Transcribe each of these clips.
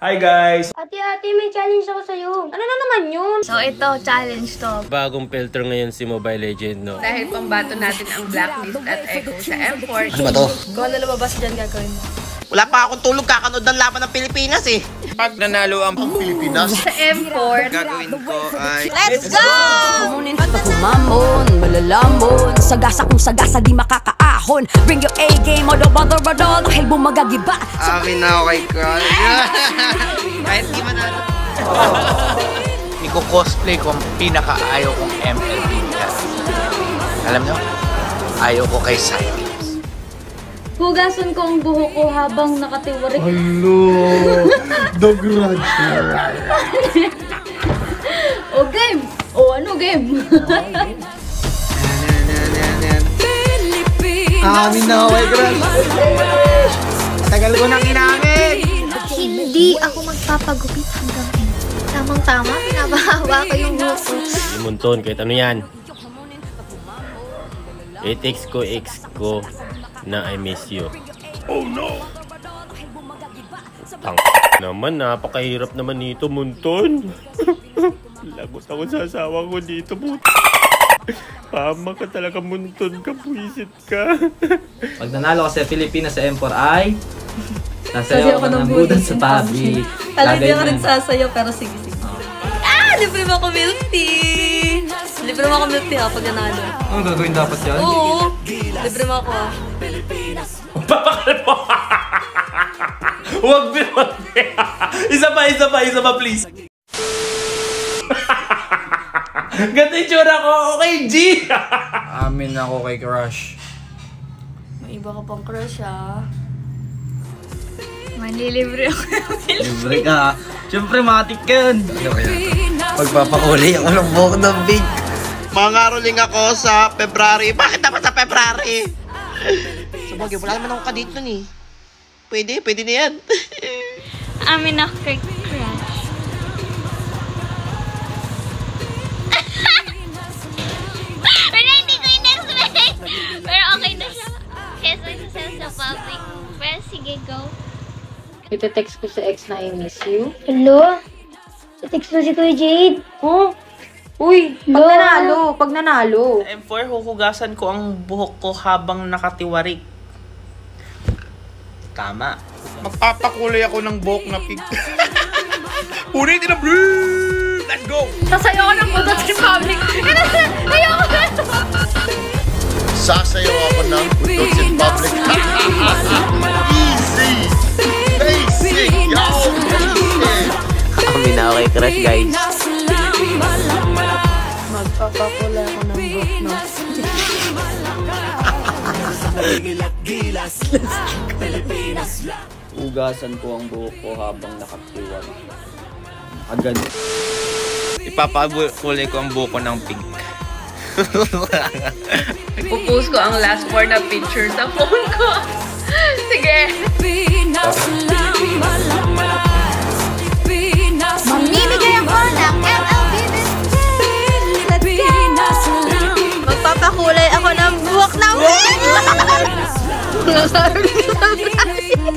Hi guys! Ate, ate, may challenge ako sa'yo. Ano na naman yun? So ito, challenge to. Bagong filter ngayon si Mobile Legend, no? Dahil pambato natin ang blacklist at echo sa M4. Ano ba to? Kung ano lumabas dyan gagawin mo. Wala pa akong tulog kakanood ng laban ng Pilipinas eh. Pag nanalo ang Pilipinas, Sa M4, gagawin ko ay... let's go! Kumamon, malalamon Sagasa kung sagasa di makakaahon Bring your A-game, odo bother bother Dahil bumagagiba Akin na ako kay Carl. Kahit di manalo. Iko-cosplay ko ang pinaka-ayaw kong ML Pinas. Alam nyo? Ayaw ko kay Silence. Hugasan ko ang buhok ko habang nakatiwarik. o game! O ano game? Amin na ako kay Crush. Tagal ko nang inangin. Hindi ako magpapagupit hanggang end. Tamang-tama, pinabahawa ko yung buhok ko. Limunton, kahit ano yan. I-text ko, ex ko na I miss you. Oh no! Tang naman, napakahirap naman nito, Munton. Lagot ako sa asawa ko dito, puto. Pama ka talaga, Munton ka, puisit ka. Pag nanalo ka sa Pilipinas sa M4 ay Sasayaw ka ng budan sa public. Alam, hindi ako mo. rin sasayaw, pero sige, sige. Ah! Libre mo ako milk tea! Libre mo ako milk tea ha, pag nanalo. Ang gagawin dapat yan? Oo! Libre mo ako ah. Papakal mo! Huwag mo! isa pa, isa pa, isa pa, please! Ganda yung tsura ko! Okay, G! Amin ako kay Crush. May iba ka pang crush ah. Manlilibre ako ng. Libre ka. Siyempre, matik ka yun. Pagpapakulay ako ng buhok ng big. Mangaroling ako sa February. Bakit dapat sa February? Sa bagay, wala naman ako kadito nun eh. Pwede, pwede na yan. Amin ako kay public. Pero sige, go. Ito-text ko sa ex na I miss you. Hello? Text mo si Kuya Jade. Oh! Uy! Pag nanalo! Pag nanalo! M4, huhugasan ko ang buhok ko habang nakatiwarik. Tama. Magpapakulay ako ng buhok na pink. Ulitin na blue! Let's go! Sasayaw ko ng budan sa public! Ayoko na! Sasayaw ako Crush, guys. Magpapakulay ako ng buhok no? Ugasan ko ang buhok ko habang nakatiwag. Agad. Ipapakulay ko ang buhok ko ng pink. Pupost ko ang last four na picture sa phone ko. Sige.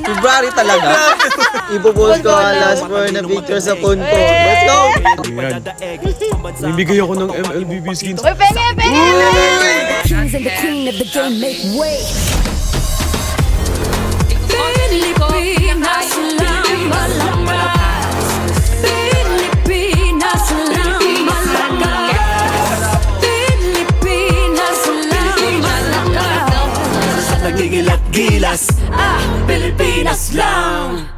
February talaga. Ipopost ko ang last four na picture sa phone ko. Let's go! Bibigay ako ng MLBB skins. Uy, penge, penge! Kings and the queen of the game make way Nagigilat gilas. Ah, Pilipinas lang